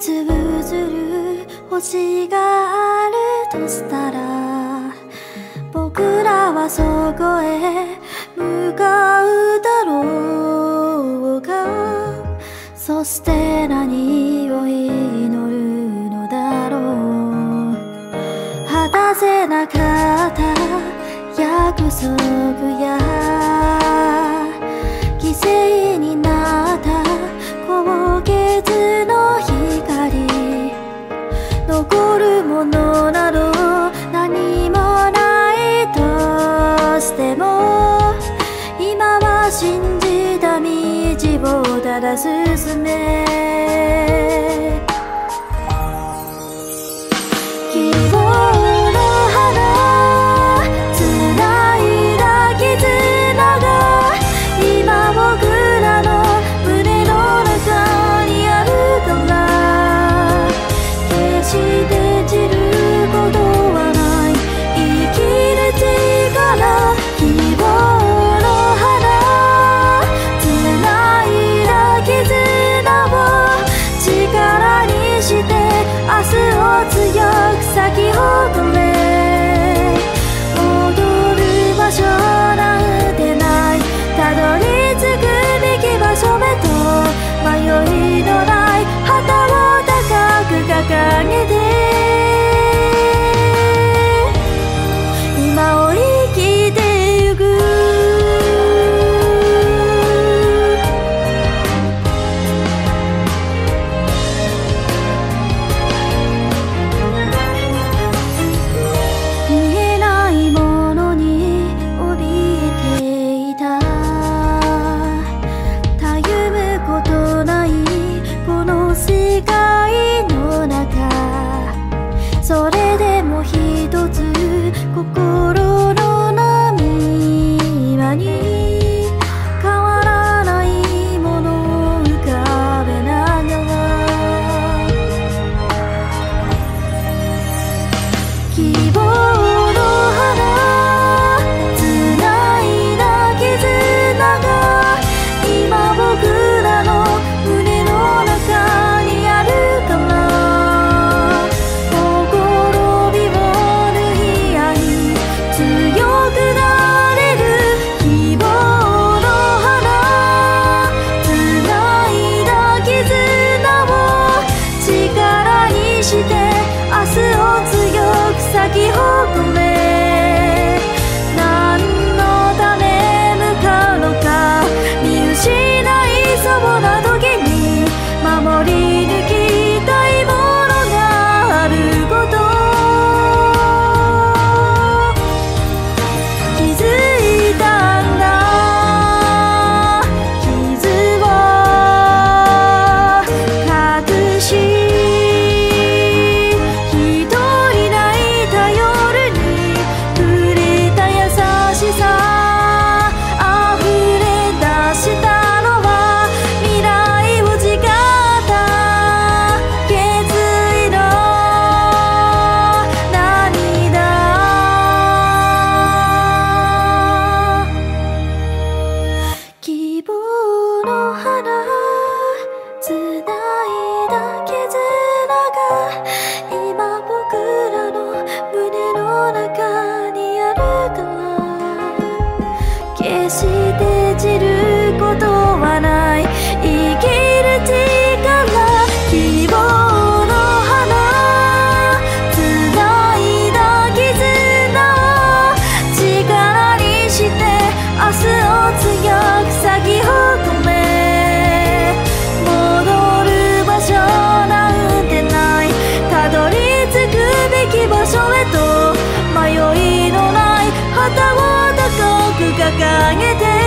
つぶずる星があるとしたら僕らはそこへ向かうだろうか。そして何を祈るのだろう。果たせなかった約束や犠牲になった高血信じた道をただ進め一つ咲き誇れじることはない。生きる力希望の花。繋いだ絆。を力にして明日を強く咲き誇め戻る場所なんてない。たどり着くべき場所へと迷いのない旗を高く掲げて